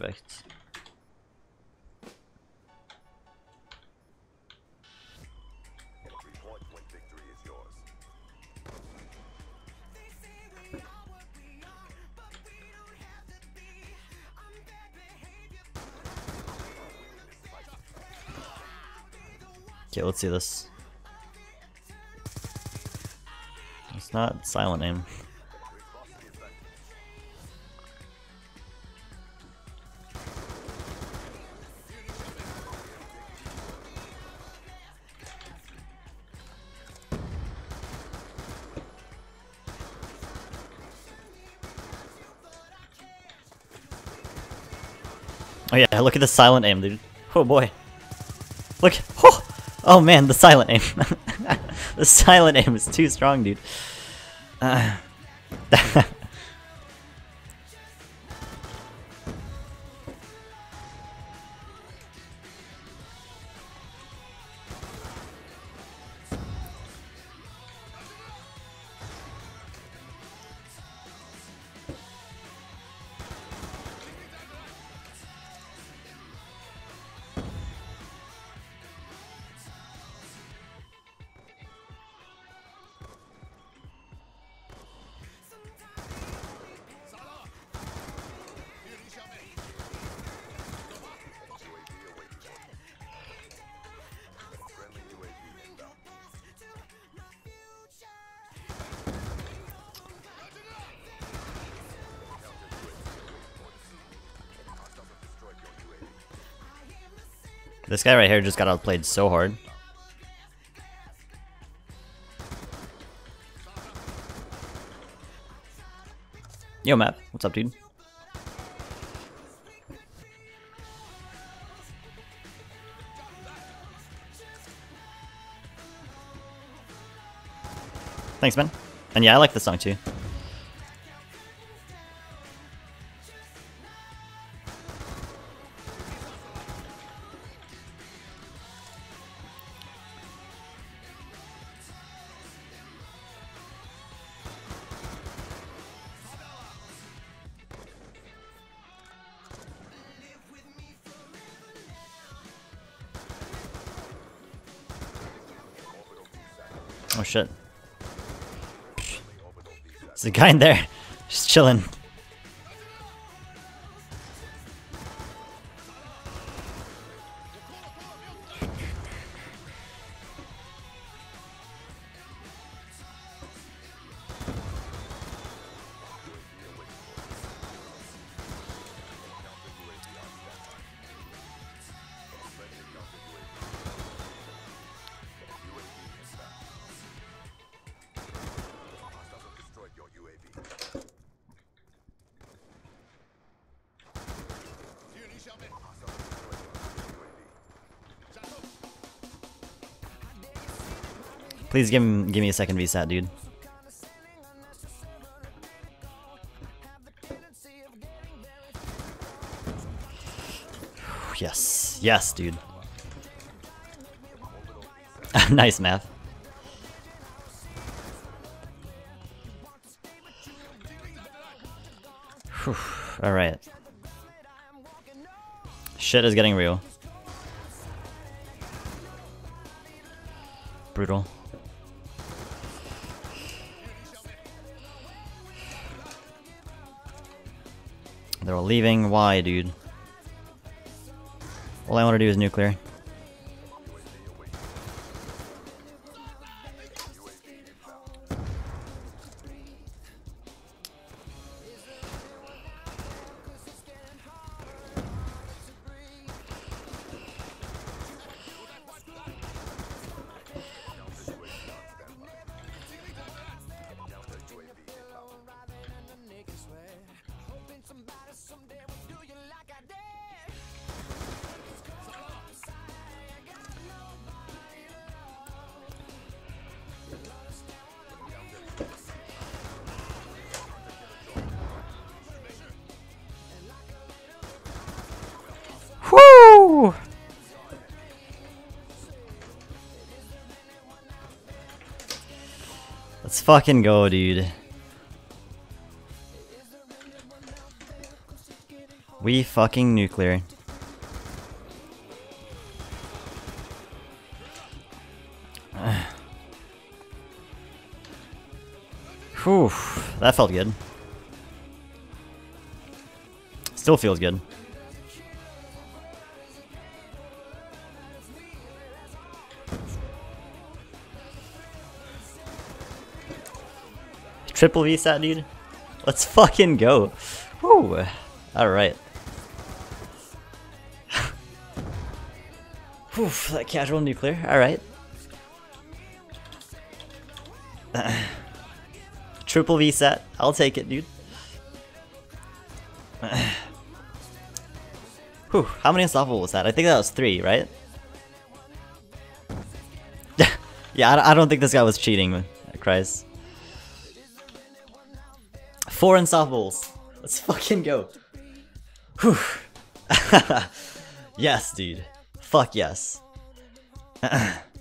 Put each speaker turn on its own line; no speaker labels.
Yours.
Okay, let's see this. It's not silent aim. Oh yeah, look at the silent aim, dude. Oh boy. Look. Oh, oh man, the silent aim. the silent aim is too strong, dude. Uh, this guy right here just got outplayed so hard. Yo, Matt. What's up, dude? Thanks, man. And yeah, I like this song too. Oh shit. There's a guy in there. Just chilling. Please give him, give me a second VSAT, dude. Yes, yes, dude. nice math. All right. Shit is getting real. Brutal. They're all leaving. Why, dude? All I want to do is nuclear. Let's fucking go, dude. We fucking nuclear. Whew, that felt good. Still feels good. Triple VSAT, dude. Let's fucking go. Woo. Alright. Whew, that casual nuclear. Alright. Triple VSAT. I'll take it, dude. Whew, how many unstoppable was that? I think that was three, right? yeah, I, I don't think this guy was cheating, Christ. Four unstoppables. Let's fucking go. Whew. yes, dude. Fuck yes.